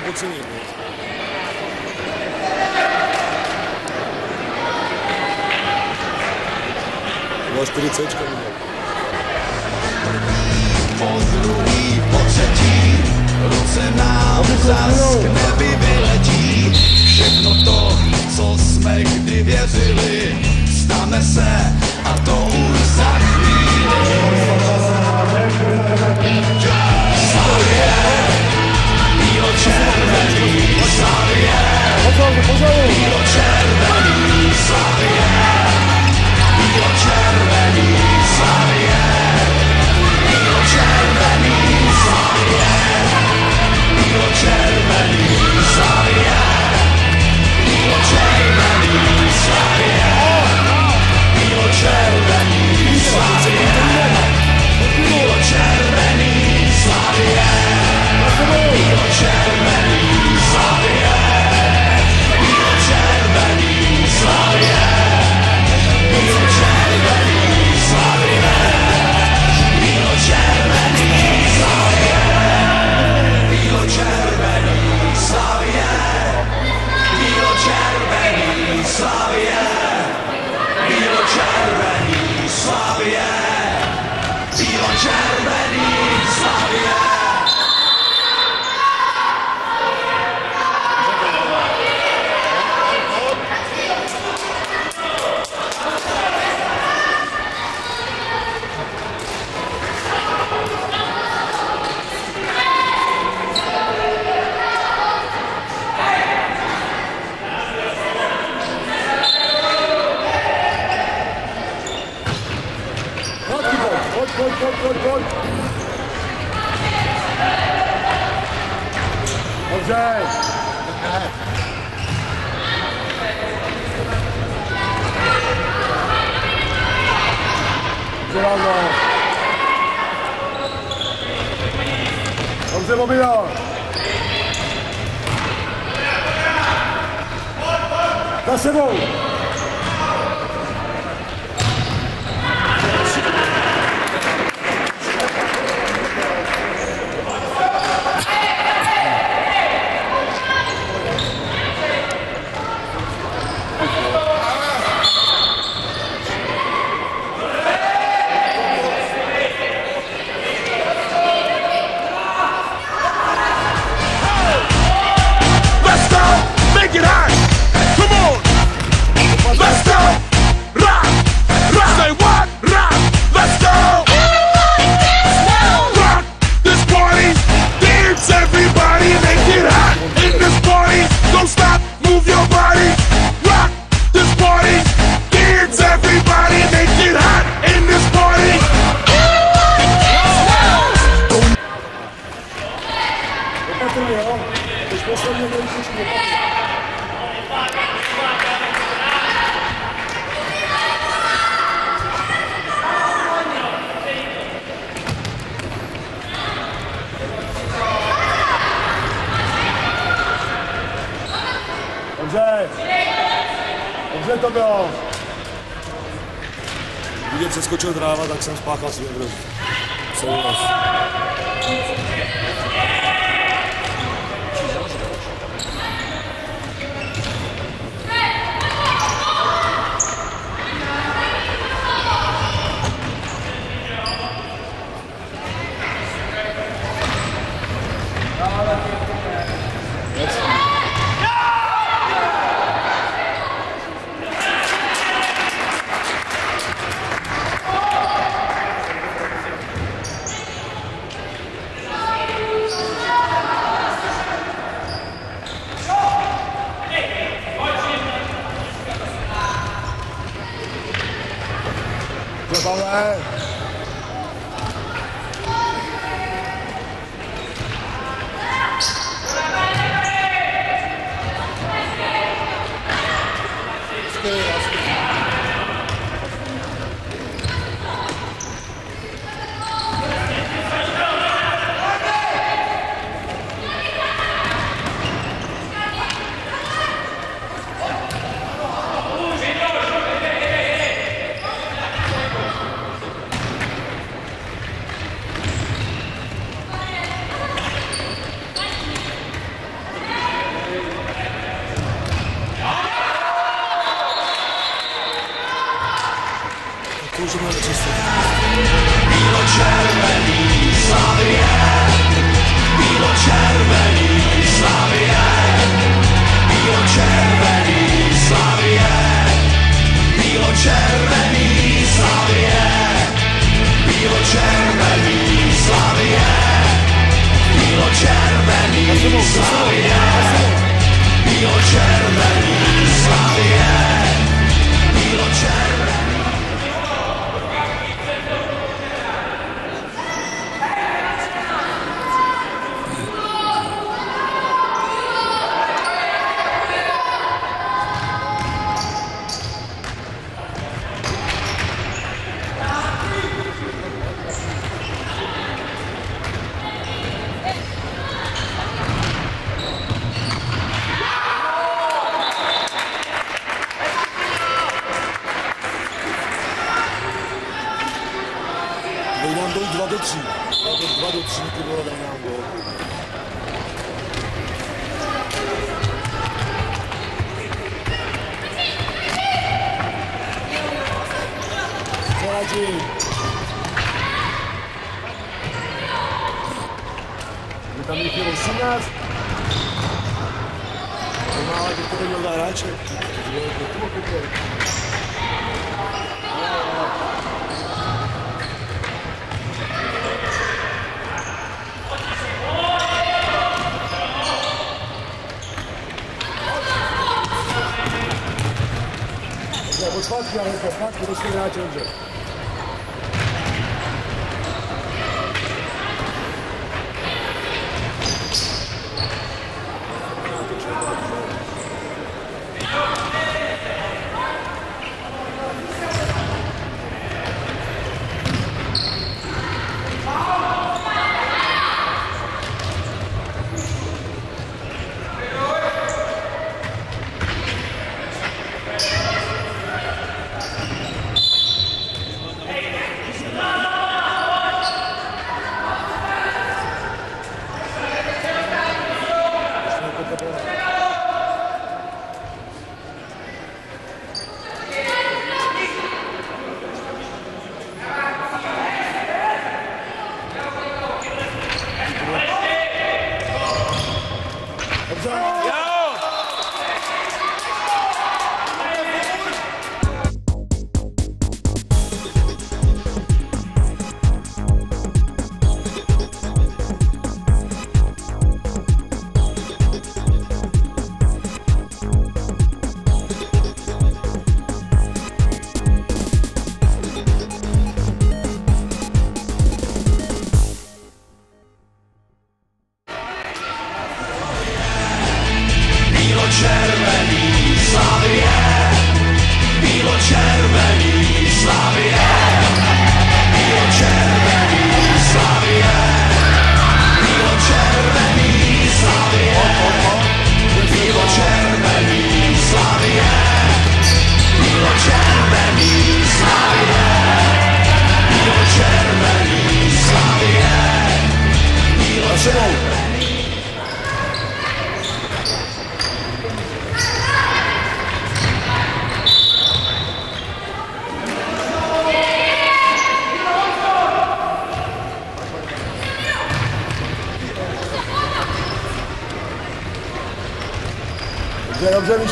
trošku podcenit. Byla 40 Po druhý, po třetí, ruce nám zask neby vyletí, všechno to aí, ó. Vai ser gol. Dobře. Dobře to bylo. Když přeskočil tráva, tak jsem spáchal svůj vrhu. 17. どっちがどっちに来るわだなもう。Serginho. Витамин Фил Санас. Мало кто не ударачек. Я не могу Kılıçdaroğlu Başkan Kılıçdaroğlu açılacak.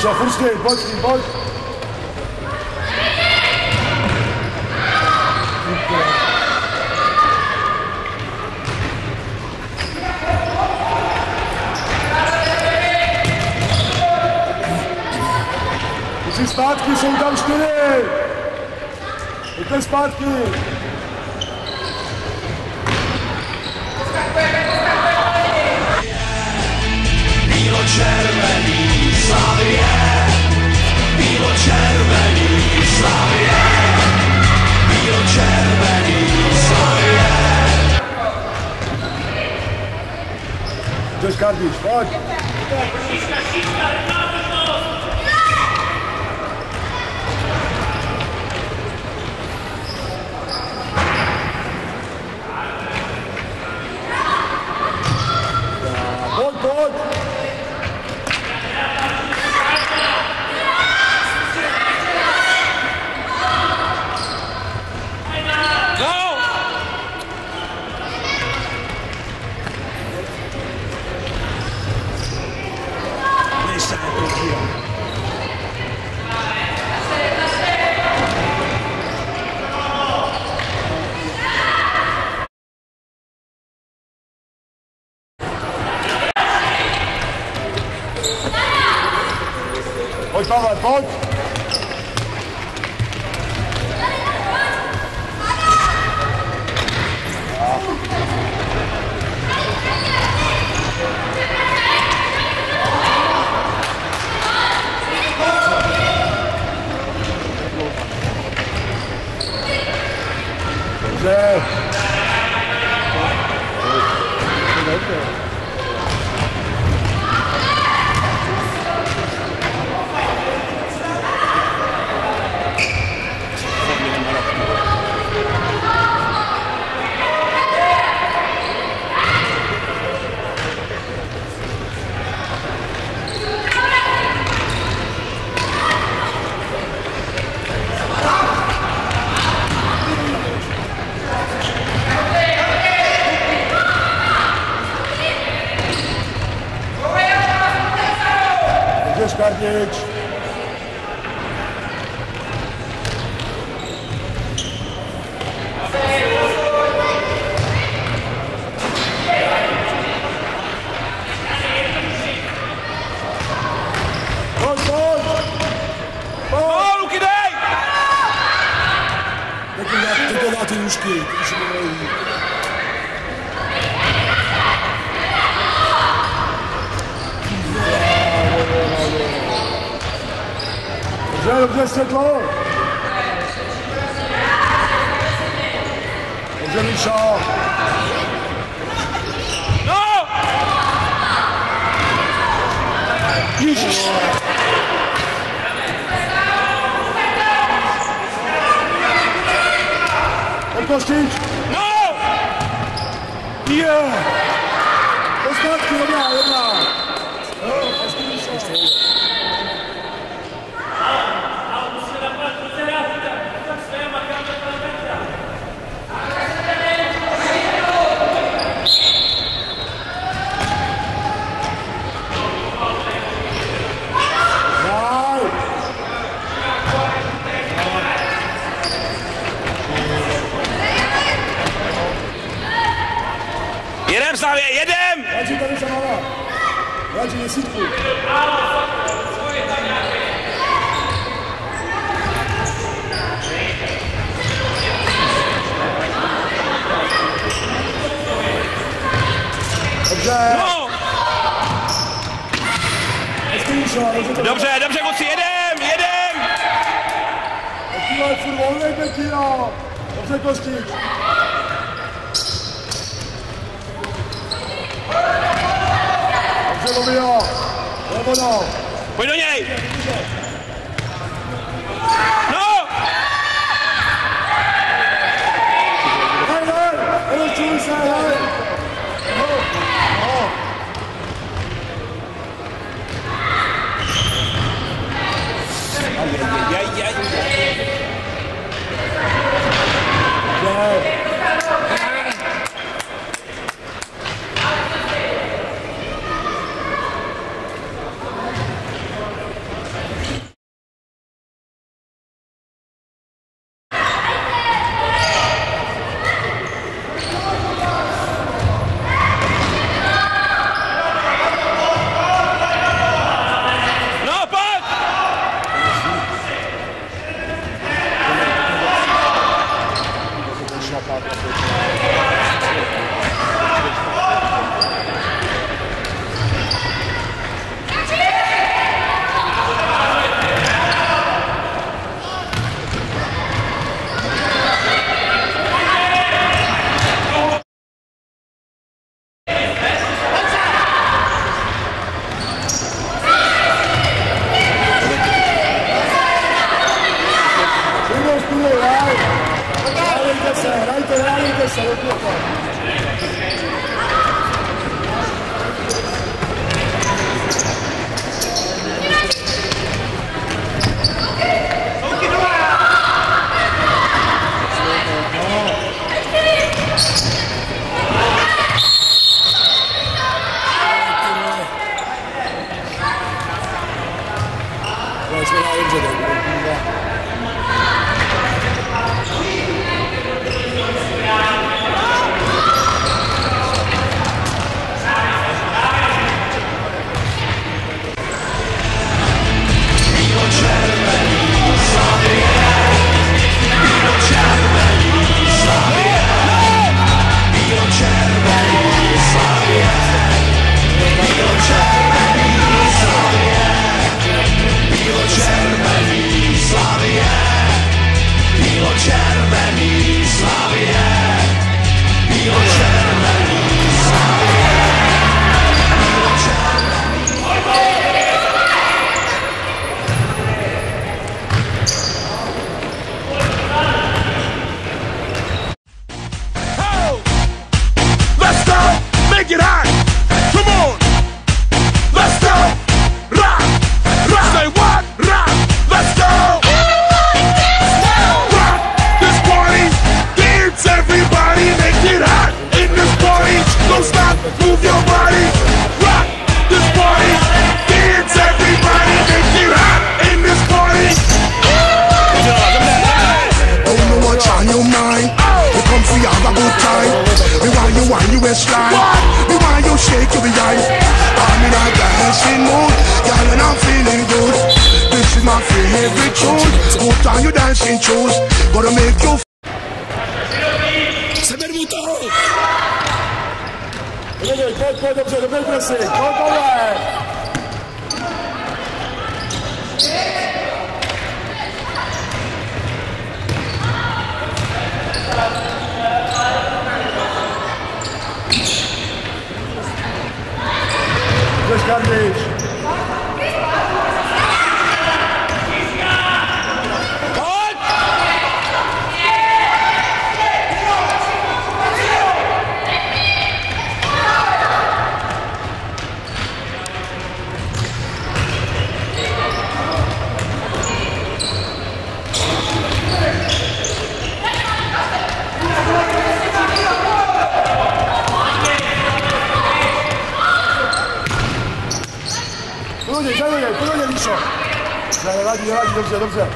S ním, pojď, pojď. Pojď zpátky, jsou tam čtyři. Pojďte zpátky. Bílo-červený Slavie, Just got these fuck. Prépare la pente. Yeah. brzuszki, Dobrze, dobrze, Szczeko! Dobrze, Versteht? No! Ihr. Dobře, No! dobře Dobře, dobře, jedem, jedem! Dobře. Dobře. Pojď do něj! अपना Vem, pode, pode, observa, vem pra você. Pode, pode lá. Dois caras aí. Žaduje, žaduje, pojďme Míšo. Ne, nevadí, nevadí, dobře, dobře.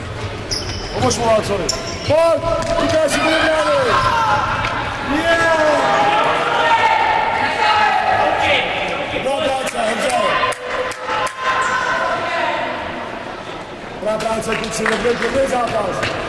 Pomož mu Vácovi. Pojď, ukáž si bude brávy. Yeah! Dobrá práce, kluci, dobrý, dobrý zápas.